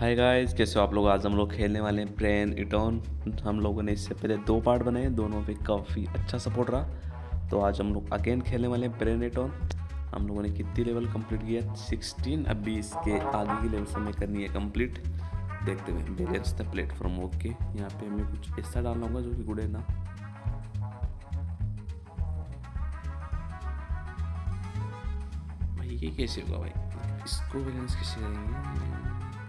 Hi guys कैसे हो आप लोग? आज हम लोग खेलने वाले हैं ब्रेन इटॉन हम लोगों ने इससे पहले दो पार्ट बनाए, दोनों पे काफ़ी अच्छा सपोर्ट रहा। तो आज हम लोग अगेन खेलने वाले हैं ब्रेन इटॉन हम लोगों ने कितनी लेवल कंप्लीट किया सिक्सटीन अभी इसके आगे की लेवल हमें करनी है कंप्लीट देखते हुए बैलेंस द प्लेटफॉर्म ओके यहाँ पे हमें कुछ ऐसा डालना होगा जो कि गुड़े ना। भाई, ये कैसे होगा भाई? इसको बैलेंस कैसे करेंगे?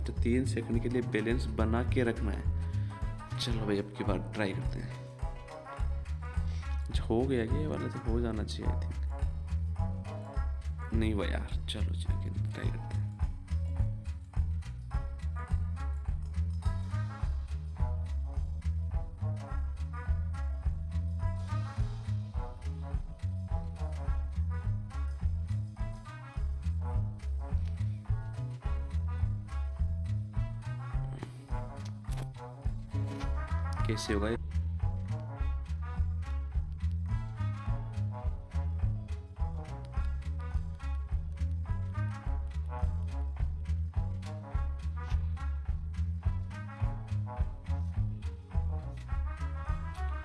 अच्छा तीन सेकंड के लिए बैलेंस बना के रखना है। चलो भाई, अब की बार ट्राई करते हैं। हो गया, ये वाला तो हो जाना चाहिए आई थिंक नहीं भाई यार। चलो चलिए ट्राई करते हैं। कैसे होगा ये?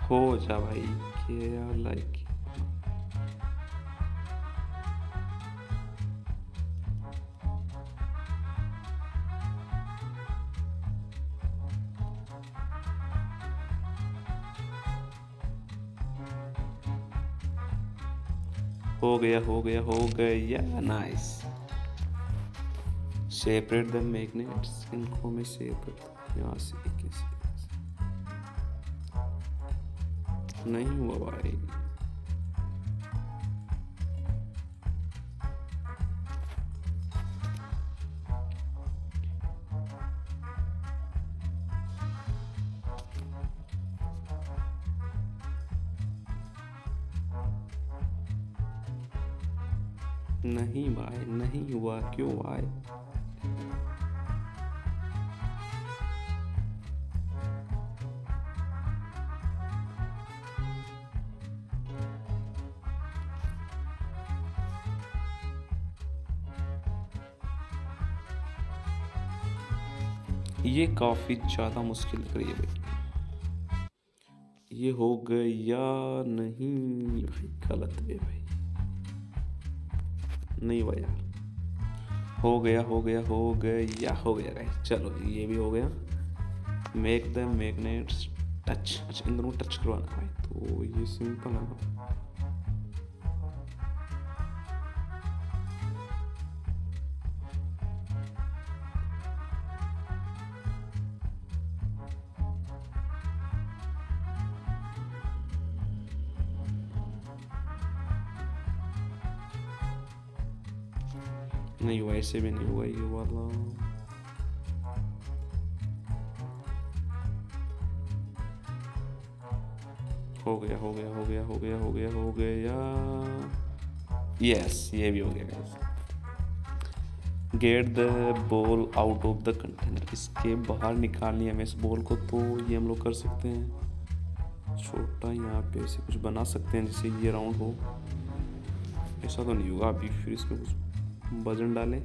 हो जा भाई क्या लाइक हो गया हो गया हो गया। नाइस सेपरेट द मैग्नेट्स इनको मैं सेपरेट यहाँ से नहीं हुआ भाई। नहीं भाई नहीं हुआ, क्यों भाई ये काफ़ी ज़्यादा मुश्किल लग रही है भाई। ये हो गया नहीं भाई गलत है भाई। नहीं हुआ यार। हो गया हो गया हो गया हो गया गाइस चलो ये भी हो गया। मेक द मैग्नेट्स टच अच्छा दोनों टच करवाना है तो ये सिंपल है। नहीं हुआ ऐसे भी नहीं हुआ ये वाला हो गया हो गया हो गया हो गया हो गया हो गया यस ये भी हो गया guys get the ball out of the container इसके बाहर निकालनी हमें इस बॉल को तो ये हम लोग कर सकते हैं। छोटा यहाँ पे ऐसे कुछ बना सकते हैं जैसे ये राउंड हो। ऐसा तो नहीं होगा, अभी फिर इसमें कुछ वज़न डालें।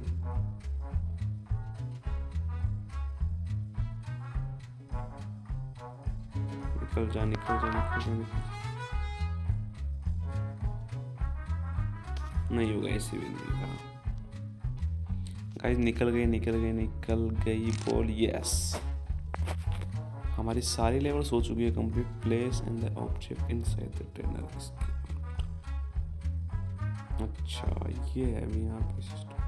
निकल जा निकल जा निकल जा, निकल नहीं होगा, ऐसे भी नहीं होगा। गाइस निकल गई निकल गई निकल गई बॉल यस हमारी सारी लेवल्स हो चुकी है complete place and the object inside the trainer अच्छा ये है अभी यहाँ पे सिस्टम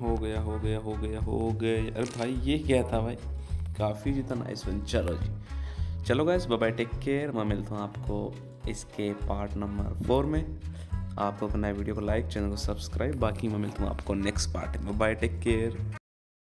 हो गया हो गया हो गया हो गया। अरे भाई, ये क्या था भाई? काफ़ी जितना वन चलो जी। चलो गाइस बाय टेक केयर मैं मिलता हूँ आपको इसके पार्ट नंबर फोर में। आपको अपना वीडियो को लाइक चैनल को सब्सक्राइब बाकी मैं मिलता हूँ आपको नेक्स्ट पार्ट में। Bye take care